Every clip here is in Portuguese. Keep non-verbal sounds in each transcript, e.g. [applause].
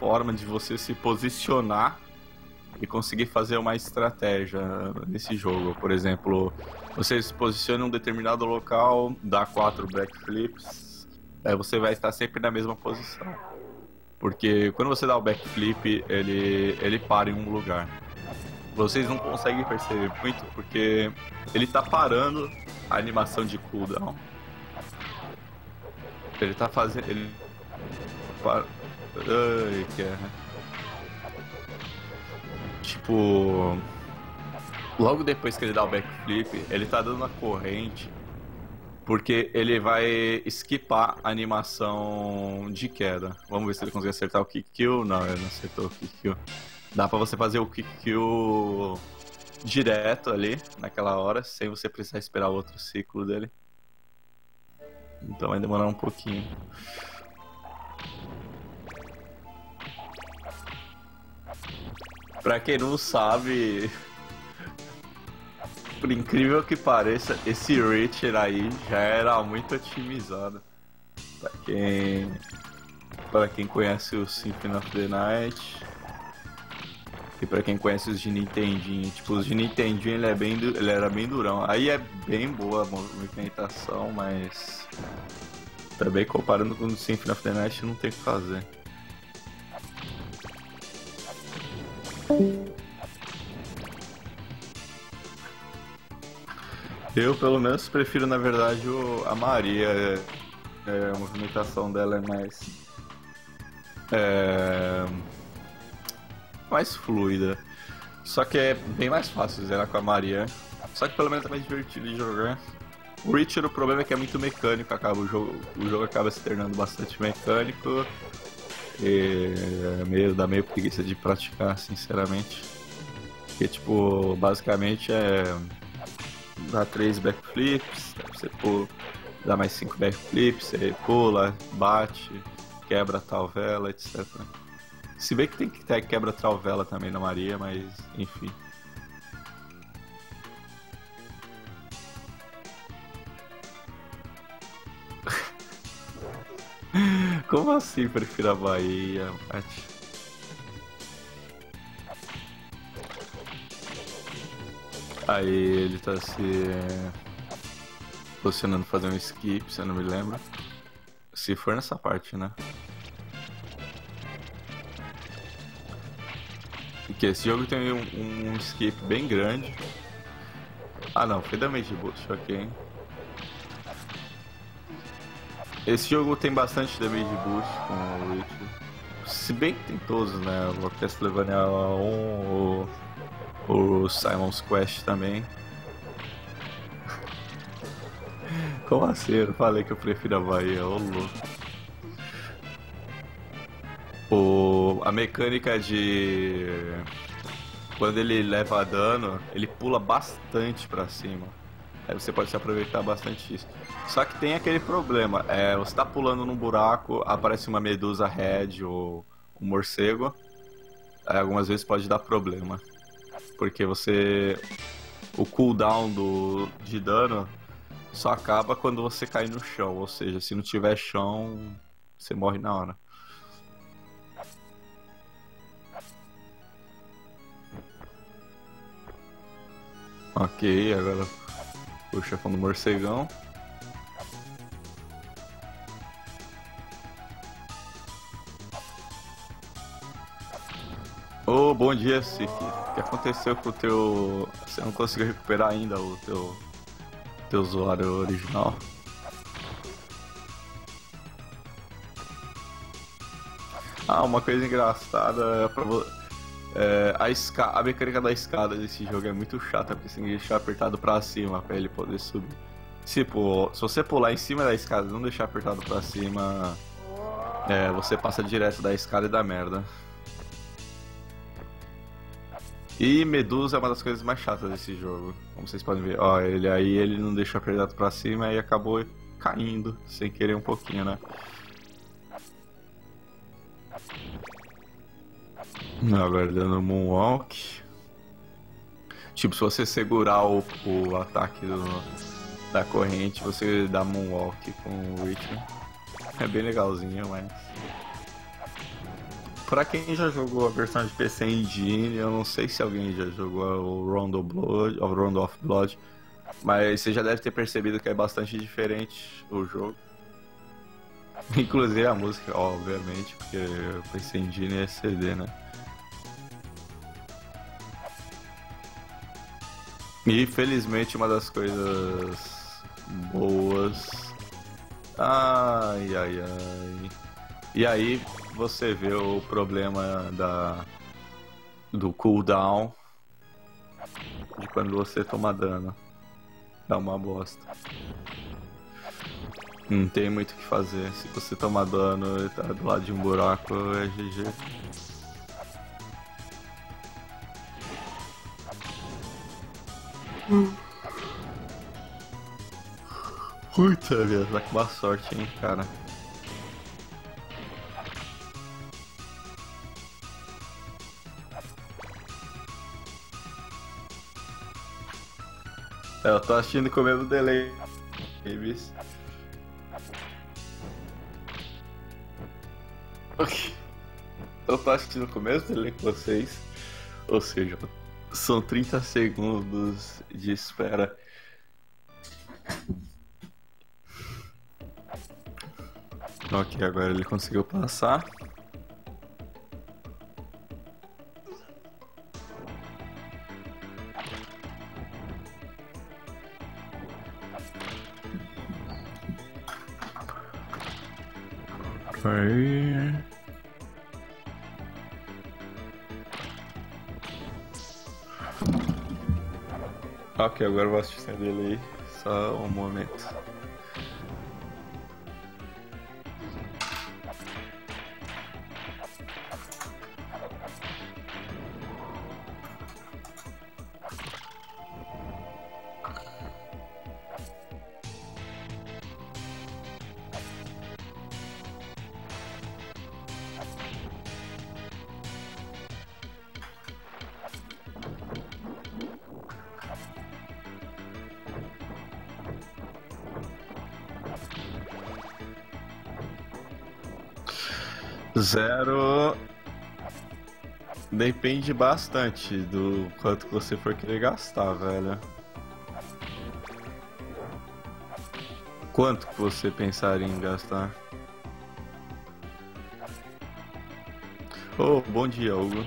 forma de você se posicionar e conseguir fazer uma estratégia nesse jogo. Por exemplo, você se posiciona em um determinado local, dá quatro backflips, aí você vai estar sempre na mesma posição. Porque quando você dá o backflip, ele, ele para em um lugar. Vocês não conseguem perceber muito porque ele tá parando a animação de cooldown. Ele tá fazendo. Ele. Ai, é. Tipo. Logo depois que ele dá o backflip, ele tá dando a corrente. Porque ele vai skipar a animação de queda. Vamos ver se ele consegue acertar o kick kill. Não, ele não acertou o kick kill. Dá pra você fazer o kick kill direto ali, naquela hora, sem você precisar esperar o outro ciclo dele. Então vai demorar um pouquinho. Pra quem não sabe, por incrível que pareça, esse Richard aí já era muito otimizado. Pra quem, pra quem conhece o Symphony of the Night e pra quem conhece os de Nintendinho, tipo, os de Nintendinho ele, é bem, ele era bem durão. Aí é bem boa a movimentação, mas também comparando com o Symphony of the Night não tem o que fazer. Eu, pelo menos, prefiro, na verdade, o, a Maria. É, é, a movimentação dela é mais. É, mais fluida. Só que é bem mais fácil zerar com a Maria. Só que pelo menos é mais divertido de jogar. O Richard, o problema é que é muito mecânico, acaba o jogo, o jogo acaba se tornando bastante mecânico. E é meio, dá meio preguiça de praticar, sinceramente. Porque, tipo, basicamente é. Dá três backflips, você pula, dá mais cinco backflips, você pula, bate, quebra tal vela, etc. Se bem que tem que ter quebra-travela também na Maria, mas enfim. [laughs] Como assim prefiro a Bahia, Mate? Aí ele tá se posicionando fazer um skip, se eu não me lembro. Se for nessa parte, né? Porque esse jogo tem um, um skip bem grande. Ah não, foi damage boost, ok. Esse jogo tem bastante damage boost com o Witch. Se bem que tem todos, né? O Castlevania 1, o, o Simon's Quest também. Como assim? Eu falei que eu prefiro a Bahia, ô louco. O, a mecânica de. Quando ele leva dano, ele pula bastante pra cima. Aí você pode se aproveitar bastante disso. Só que tem aquele problema: é, você tá pulando num buraco, aparece uma medusa red ou um morcego. Aí, algumas vezes pode dar problema. Porque você. O cooldown do, de dano só acaba quando você cai no chão. Ou seja, se não tiver chão, você morre na hora. Ok, agora o chefão do morcegão. Ô, oh, bom dia, Siki. O que aconteceu com o teu... Você não conseguiu recuperar ainda o teu... Teu usuário original? Ah, uma coisa engraçada é pra é, a, esca a mecânica da escada desse jogo é muito chata, porque você tem que deixar apertado pra cima pra ele poder subir. Tipo, se você pular em cima da escada e não deixar apertado pra cima, é, você passa direto da escada e da merda. E Medusa é uma das coisas mais chatas desse jogo, como vocês podem ver. Ó, ele aí ele não deixa apertado pra cima e acabou caindo, sem querer um pouquinho, né? Agora dando Moonwalk. Tipo, se você segurar o, o ataque do, da corrente, você dá Moonwalk com o Richard. É bem legalzinho, mas. Pra quem já jogou a versão de PC Engine, eu não sei se alguém já jogou o Round of Blood, o Round of Blood, mas você já deve ter percebido que é bastante diferente o jogo. [laughs] Inclusive a música, obviamente, porque o PC Engine é CD, né? E felizmente uma das coisas boas. Ai, ai, ai. E aí você vê o problema da do cooldown de quando você toma dano. Dá uma bosta. Não tem muito o que fazer. Se você toma dano e tá do lado de um buraco, é GG. Puta vida, tá com uma sorte, hein, cara. Eu tô assistindo com o mesmo delay. Babies. Eu tô assistindo com o mesmo delay que vocês. Ou seja, são 30 segundos de espera. Ok, agora ele conseguiu passar. Aí. Ok, agora eu vou assistir dele aí. Só um momento. Zero. Depende bastante do quanto que você for querer gastar, velho. Quanto que você pensaria em gastar? Oh, bom dia, Hugo.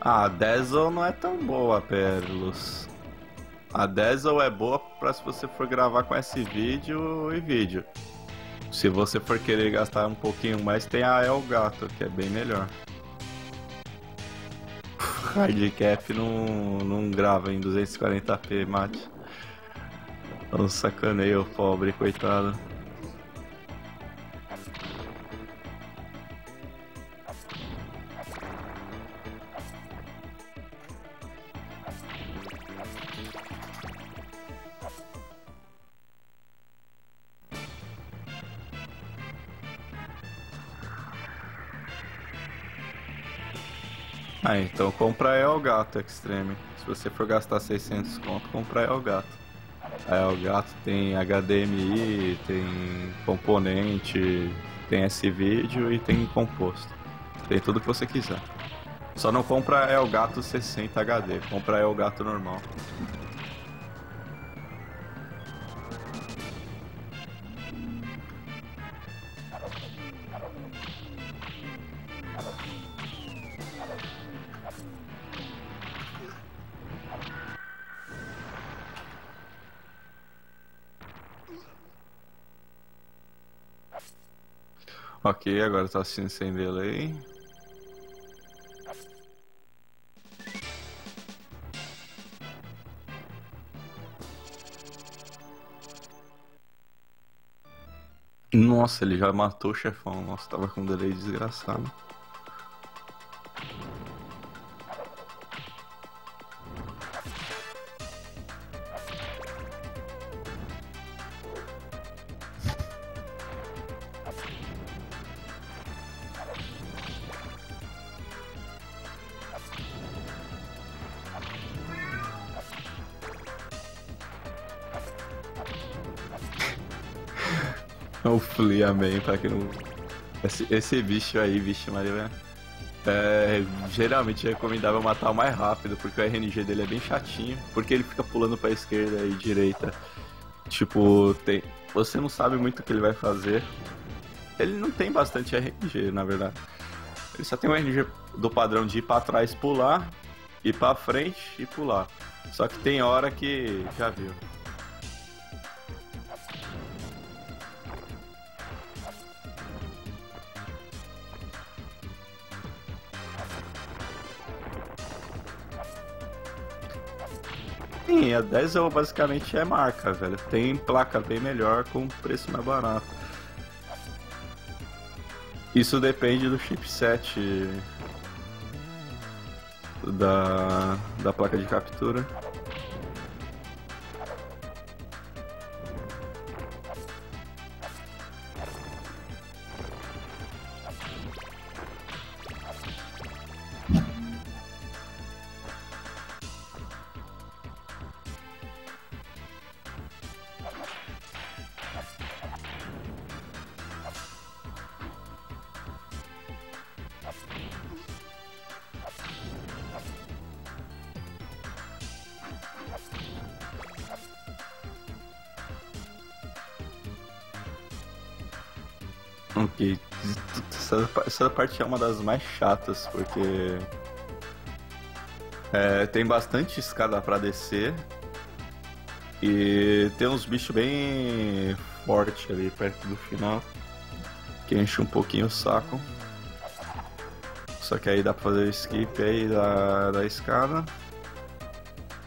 Ah, a Dazzle não é tão boa, Pérolos. A Dazzle é boa pra se você for gravar com esse vídeo e vídeo. Se você for querer gastar um pouquinho mais, tem a Elgato, que é bem melhor. [laughs] Hardcap não, não grava em 240p, mate. Eu sacaneio o pobre, coitado. Elgato Extreme. Se você for gastar 600 conto, compra Elgato. A Elgato tem HDMI, tem componente, tem S-Vídeo e tem composto. Tem tudo que você quiser. Só não compra Elgato 60 HD, compra Elgato normal. Ok, agora tá assistindo sem delay. Nossa, ele já matou o chefão. Nossa, tava com um delay desgraçado. [laughs] o Flea Man, pra quem não Esse, esse bicho aí, bicho Maria, é, geralmente é recomendável matar o mais rápido, porque o RNG dele é bem chatinho, porque ele fica pulando pra esquerda e direita. Tipo, tem, você não sabe muito o que ele vai fazer. Ele não tem bastante RNG, na verdade. Ele só tem o RNG do padrão de ir pra trás pular, ir pra frente e pular. Só que tem hora que já viu. Sim, a 10 é, basicamente é marca, velho. Tem placa bem melhor com preço mais barato. Isso depende do chipset da, da placa de captura. Ok. Essa, essa parte é uma das mais chatas, porque. É, tem bastante escada para descer. E tem uns bichos bem fortes ali perto do final. Que enche um pouquinho o saco. Só que aí dá pra fazer o skip aí da, da escada.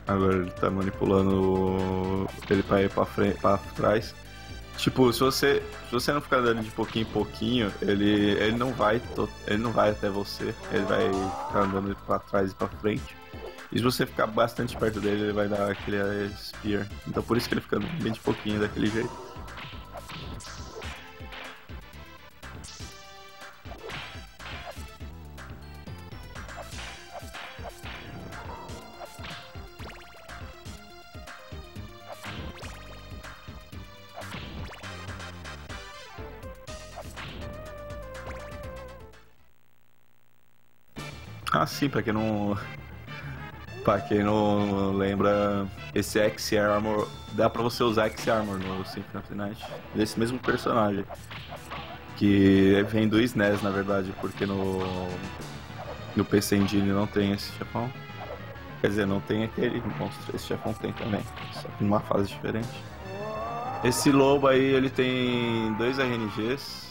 Agora ele tá manipulando ele pra ir pra, frente, pra trás. Tipo, se você, se você não ficar dando de pouquinho em pouquinho, ele, ele não vai ele não vai até você, ele vai ficar andando para trás e para frente. E se você ficar bastante perto dele, ele vai dar aquele spear. Então por isso que ele fica bem de pouquinho daquele jeito. Sim, pra quem não. Pra quem não lembra, esse X-Armor. Dá pra você usar X-Armor no Symphony Night. Desse mesmo personagem. Que vem do SNES, na verdade, porque no. No PC Engine não tem esse chefão. Quer dizer, não tem aquele monstro. Esse chefão tem também. Só que numa fase diferente. Esse lobo aí, ele tem dois RNGs.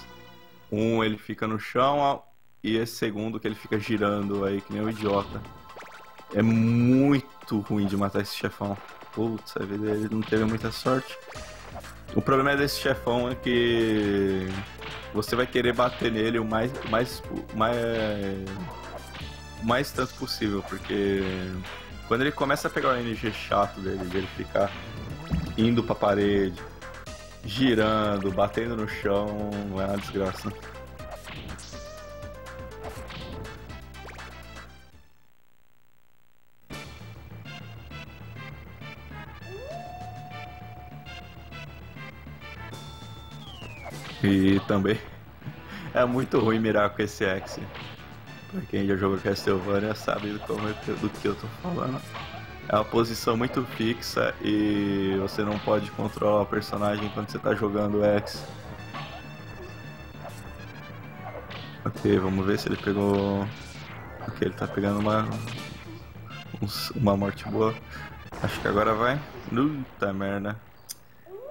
Um ele fica no chão, e esse segundo que ele fica girando aí que nem um idiota. É muito ruim de matar esse chefão. Putz, a vida ele não teve muita sorte. O problema desse chefão é que você vai querer bater nele o mais mais mais mais tanto possível, porque quando ele começa a pegar o energia chato dele, de ele ficar indo pra parede, girando, batendo no chão, é uma desgraça. E também [laughs] é muito ruim mirar com esse X. Pra quem já jogou Castlevania sabe do, como, do que eu tô falando. É uma posição muito fixa e você não pode controlar o personagem quando você tá jogando X. Ok, vamos ver se ele pegou. Ok, ele tá pegando uma. Uma morte boa. Acho que agora vai. Puta merda.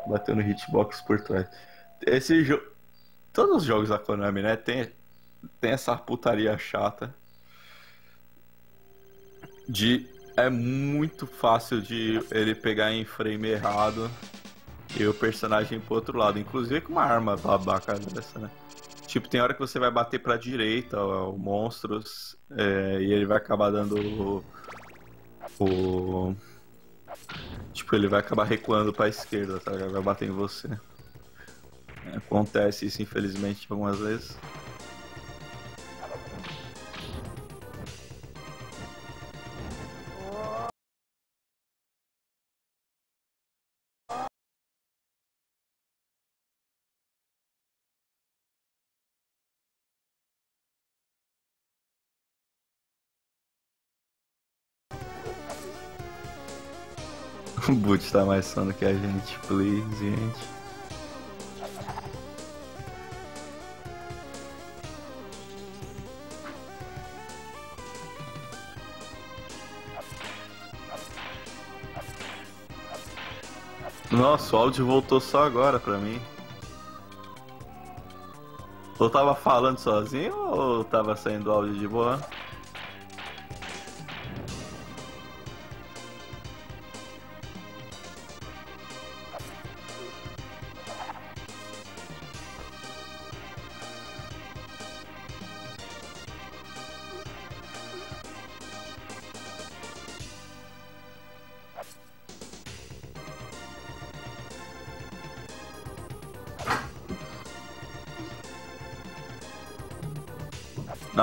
Bateu no hitbox por trás. Esse jogo. Todos os jogos da Konami, né? Tem, tem essa putaria chata. De. É muito fácil de ele pegar em frame errado e o personagem pro outro lado. Inclusive com uma arma babaca dessa, né? Tipo, tem hora que você vai bater pra direita, ó, monstros, é, e ele vai acabar dando o, o. Tipo, ele vai acabar recuando pra esquerda, tá? Vai bater em você. Acontece isso, infelizmente, algumas vezes. [laughs] O Boot tá mais sano que a gente, please, gente. Nossa, o áudio voltou só agora pra mim. Eu tava falando sozinho ou tava saindo áudio de boa?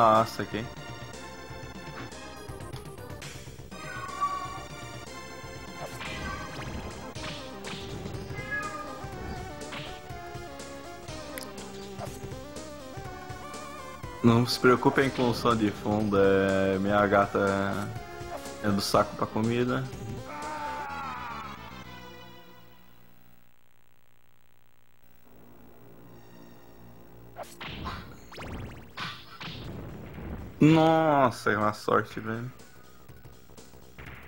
Nossa, aqui. Não se preocupem com o som de fundo, é... minha gata é do saco pra comida. Nossa, é uma sorte, velho.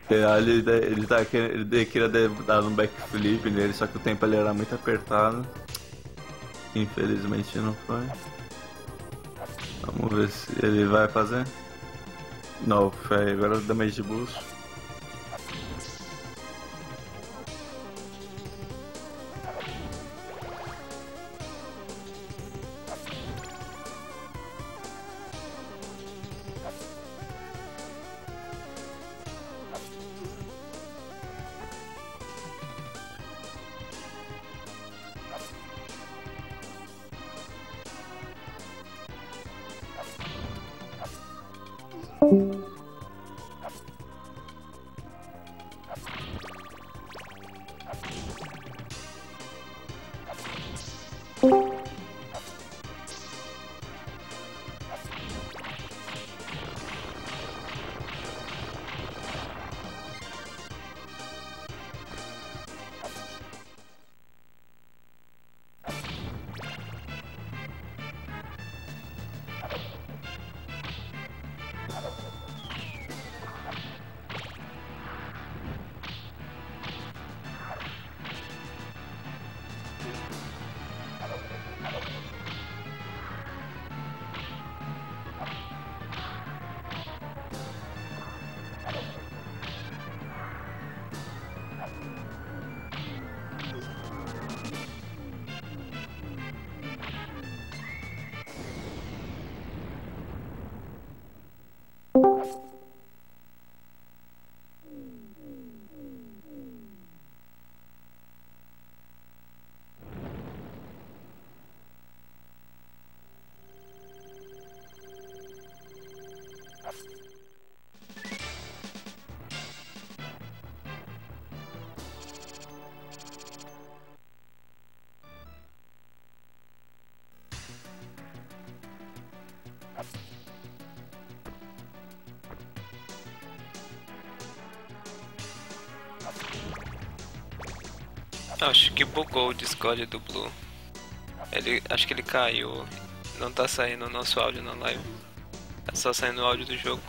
Ele, ele, tá, ele queria dar um backflip nele, só que o tempo ele era muito apertado. Infelizmente não foi. Vamos ver se ele vai fazer. Não, foi agora damage boost. Acho que bugou o Discord do Blue. Ele, acho que ele caiu. Não tá saindo o nosso áudio na live. Só saindo o áudio do jogo.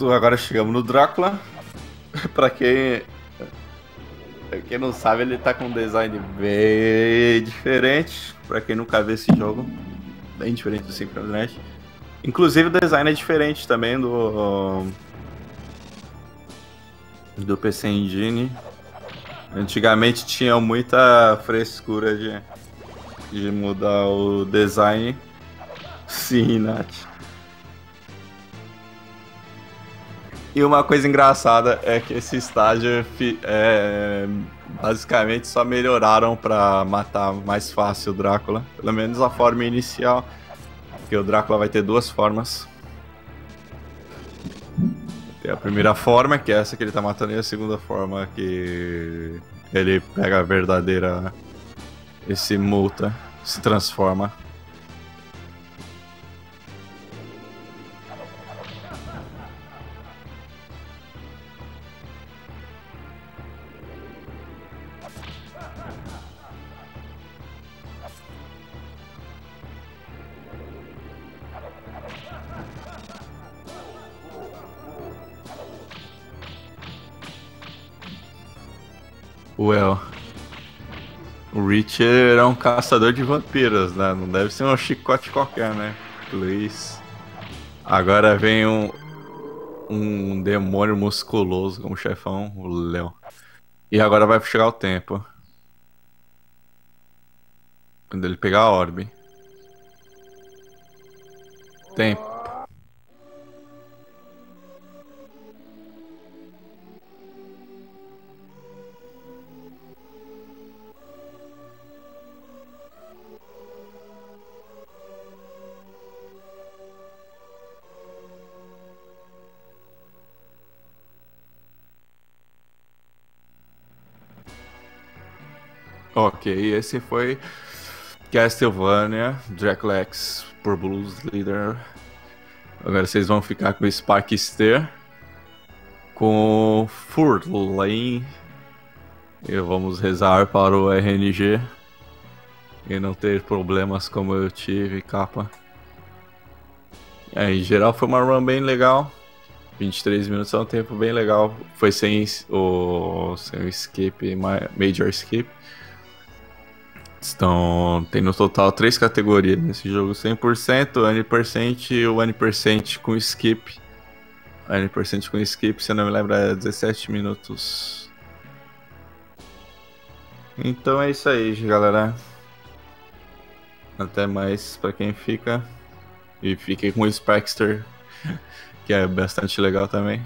Agora chegamos no Drácula. [laughs] pra quem. Pra quem não sabe, ele tá com um design bem diferente. Pra quem nunca viu esse jogo, bem diferente do Synchronet. Inclusive o design é diferente também do. Do PC Engine. Antigamente tinha muita frescura de, de mudar o design. Sim, Nath. E uma coisa engraçada é que esse estágio é, basicamente só melhoraram para matar mais fácil o Drácula. Pelo menos a forma inicial. Porque o Drácula vai ter duas formas. Tem a primeira forma, que é essa que ele tá matando, e a segunda forma que ele pega a verdadeira. Esse multa, se transforma. Richard é um caçador de vampiros, né? Não deve ser um chicote qualquer, né? Please. Agora vem um. Um demônio musculoso como chefão, o Léo. E agora vai chegar o tempo. Quando ele pegar a orbe. Tempo. Ok, esse foi Castlevania Draculax por Blues Leader. Agora vocês vão ficar com o Sparkster, com Furlane. E vamos rezar para o RNG e não ter problemas como eu tive, capa. É, em geral foi uma run bem legal. 23 minutos é um tempo bem legal. Foi sem o, sem o skip, major skip. Então, tem no total três categorias nesse jogo: 100%, N% e o N% com skip. N% com skip, se eu não me lembro, é 17 minutos. Então é isso aí, galera. Até mais para quem fica. E fiquem com o Spectre, [laughs] que é bastante legal também.